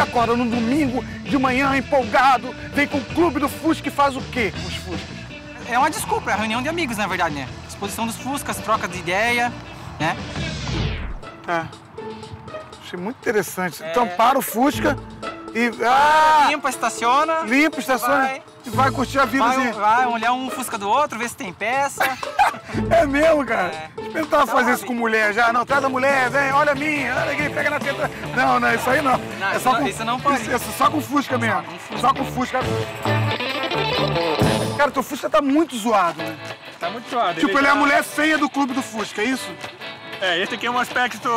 você acorda no domingo de manhã empolgado, vem com o clube do Fusca e faz o quê com os Fuscas? É uma desculpa, é reunião de amigos, na verdade, né? Exposição dos Fuscas, troca de ideia, né? É. Achei muito interessante. Então para o Fusca e. Ah! Limpa, estaciona. Limpa, estaciona Vai. E vai curtir a vida Vai, assim. vai olhar um Fusca do outro, ver se tem peça. É mesmo, cara? É. Então, fazer isso com mulher já. Não, traz a mulher, vem, olha a minha, olha aqui, pega na teta. Não, não, isso aí não. Não, é isso só não- com, isso não pode. Isso, é só com Fusca mesmo. Só com Fusca. Cara, teu Fusca tá muito zoado, né? Tá muito suave. Tipo, ele é a tá- mulher feia do clube do Fusca, é isso? É, esse aqui é um aspecto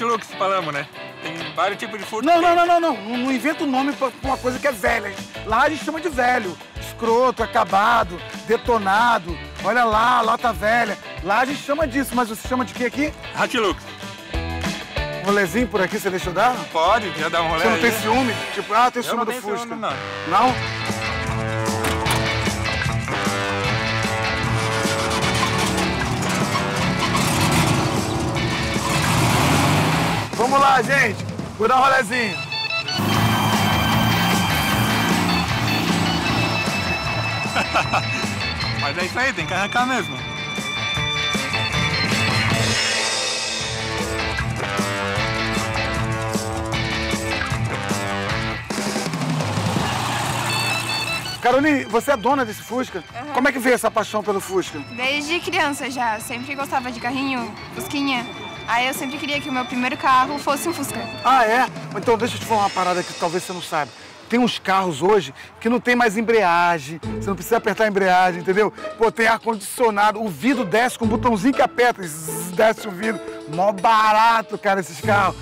Hilux, falamos, né? Tem vários tipos de furto. Não, não, não, não, não. Não, inventa um nome pra uma coisa que é velha. Lá a gente chama de velho. Escroto, acabado, detonado. Olha lá, lata velha. Lá a gente chama disso, mas você chama de quê aqui? Hilux. Um rolezinho por aqui, você deixa eu dar? Pode, já dá um rolê Você não tem ciúme? Tipo, ah, tem ciúme do Fusca. ciúme, não. Não? Vamos lá, gente. Vou dar um rolezinho. Mas é isso aí, tem que arrancar mesmo. Caroline, você é dona desse Fusca? Como é que veio essa paixão pelo Fusca? Desde criança já, sempre gostava de carrinho, Fusquinha. Aí eu sempre queria que o meu primeiro carro fosse um Fusca. Ah, é? Então deixa eu te falar uma parada que talvez você não saiba. Tem uns carros hoje que não tem mais embreagem, você não precisa apertar a embreagem, entendeu? Pô, tem ar-condicionado, o vidro desce com um botãozinho que aperta, zzz, desce o vidro. Mó barato, cara, esses carros.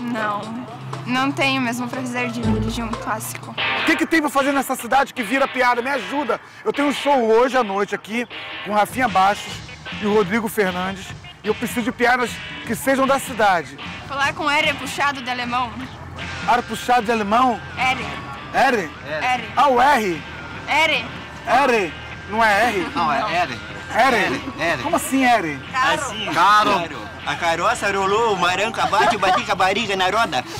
Não, não tenho mesmo pra fazer de dirigir um clássico. O que, que tem pra fazer nessa cidade que vira piada? Me ajuda. Eu tenho um show hoje à noite aqui com Rafinha Bastos e o Rodrigo Fernandes. E eu preciso de piadas que sejam da cidade. Falar com R é puxado de alemão. Ar puxado de alemão. R, R? R, Ah, o R. R. R. Não é R? Não, é R. R? R. Como assim R? Assim, caro. A carroça rolou, o maranco abate, bati com a barriga na roda.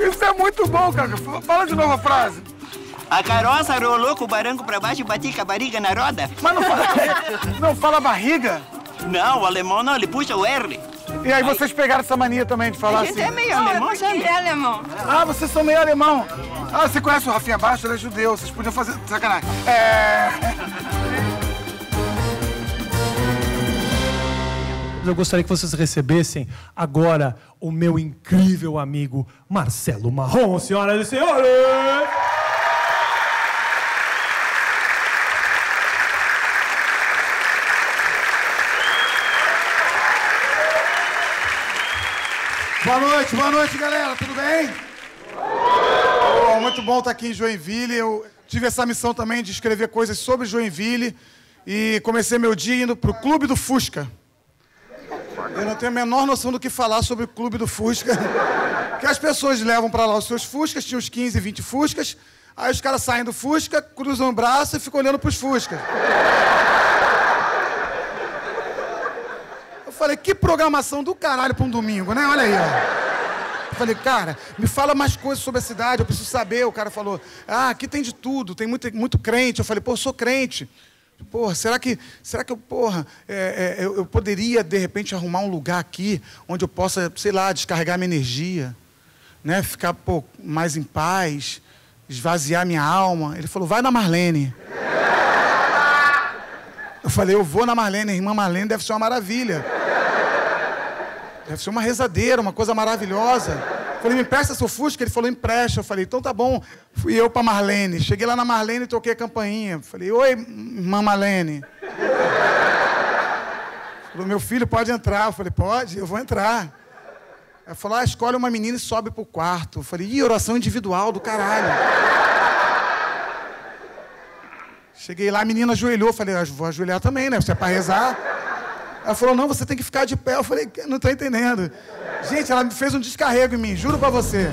Isso é muito bom, cara. Fala de novo a frase. A carroça rolou com o barranco pra baixo, bati com a barriga na roda. Mas não fala, não fala barriga? Não, o alemão não, ele puxa o R. E aí vocês pegaram essa mania também de falar A gente assim? é meio alemão, sabe? ele é alemão. Ah, vocês são meio alemão. Ah, você conhece o Rafinha Bastos? Ele é judeu. Vocês podiam fazer... Sacanagem. É... Eu gostaria que vocês recebessem agora o meu incrível amigo Marcelo Marrom, senhoras e senhores! Boa noite, boa noite, galera. Tudo bem? Muito bom estar aqui em Joinville. Eu tive essa missão também de escrever coisas sobre Joinville e comecei meu dia indo para o Clube do Fusca. Eu não tenho a menor noção do que falar sobre o Clube do Fusca. Que as pessoas levam para lá os seus Fuscas, tinha uns 15, 20 Fuscas. Aí os caras saem do Fusca, cruzam o braço e ficam olhando para os Fuscas. Eu falei, que programação do caralho para um domingo, né? Olha aí, ó. Falei, cara, me fala mais coisas sobre a cidade, eu preciso saber. O cara falou, ah, aqui tem de tudo, tem muito, muito crente. Eu falei, pô, eu sou crente. Porra, será que, será que eu, porra, é, é, eu, eu poderia, de repente, arrumar um lugar aqui onde eu possa, sei lá, descarregar minha energia, né? Ficar, pô, mais em paz, esvaziar minha alma. Ele falou, vai na Marlene. Eu falei, eu vou na Marlene, a irmã Marlene deve ser uma maravilha. Deve ser uma rezadeira, uma coisa maravilhosa. Falei, me empresta seu Fusca? Ele falou, empresta. Eu falei, então tá bom. Fui eu pra Marlene. Cheguei lá na Marlene e toquei a campainha. Falei, oi, irmã Marlene. Falou, meu filho, pode entrar. Eu falei, pode, eu vou entrar. Ela falou, ah, escolhe uma menina e sobe pro quarto. Eu falei, ih, oração individual do caralho. Cheguei lá, a menina ajoelhou. Eu falei, ah, vou ajoelhar também, né? Se é pra rezar. Ela falou, não, você tem que ficar de pé. Eu falei, não tô entendendo. Gente, ela me fez um descarrego em mim, juro pra você.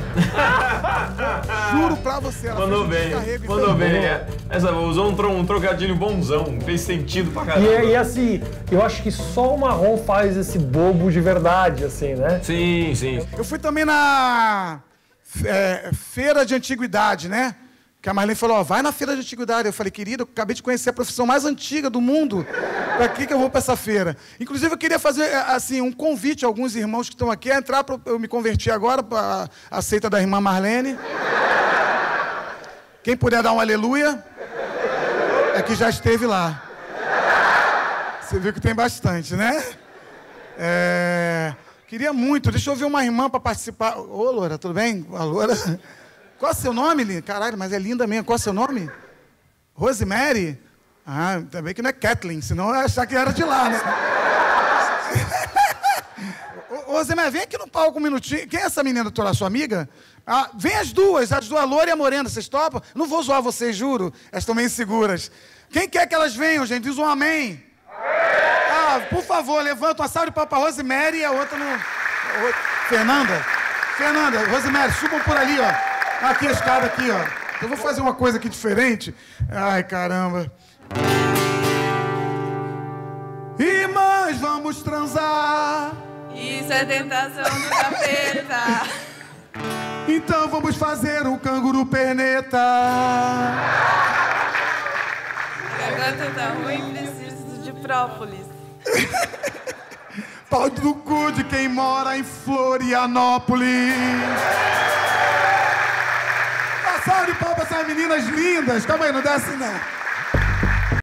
juro pra você. Ela Mandou fez um bem, descarrego em mandou bem. É, Essa, usou um, tro- um trocadilho bonzão, fez sentido pra E, caramba. é- e assim, eu acho que só o marrom faz esse bobo de verdade, assim, né? Sim, sim. Eu fui também na é, feira de antiguidade, né? Que a Marlene falou, vai na feira de antiguidade. Eu falei, querida, eu acabei de conhecer a profissão mais antiga do mundo. Pra que que eu vou pra essa feira? Inclusive, eu queria fazer, é, assim, um convite a alguns irmãos que estão aqui a entrar, pro, eu me converti agora para a seita da irmã Marlene. Quem puder dar um aleluia, é que já esteve lá. Você viu que tem bastante, né? É, Queria muito. Deixa eu ver uma irmã para participar. Ô, Loura, tudo bem? A Loura. Qual é o seu nome, Linda? Caralho, mas é linda mesmo. Qual é o seu nome? Rosemary? Ah, bem que não é Kathleen, senão eu ia achar que era de lá, né? Ô, Rosemary, vem aqui no palco um minutinho. Quem é essa menina, doutora? Sua amiga? Ah, vem as duas, as duas, a Loura e a Morena. Vocês topam? Não vou zoar vocês, juro. Elas estão meio inseguras. Quem quer que elas venham, gente? Diz um amém. Ah, por favor, levanta uma salva de palmas para Rosemary e a outra no. Fernanda? Fernanda, Rosemary, subam por ali, ó. Aqui a escada aqui, ó. Eu vou fazer uma coisa aqui diferente. Ai, caramba. Irmãs, vamos transar. Isso é tentação do capeta. Então vamos fazer um canguru perneta. Garganta tá ruim, preciso de própolis. Pau do cu de quem mora em Florianópolis. Salva de palmas para essas meninas lindas. Calma aí, não desce não.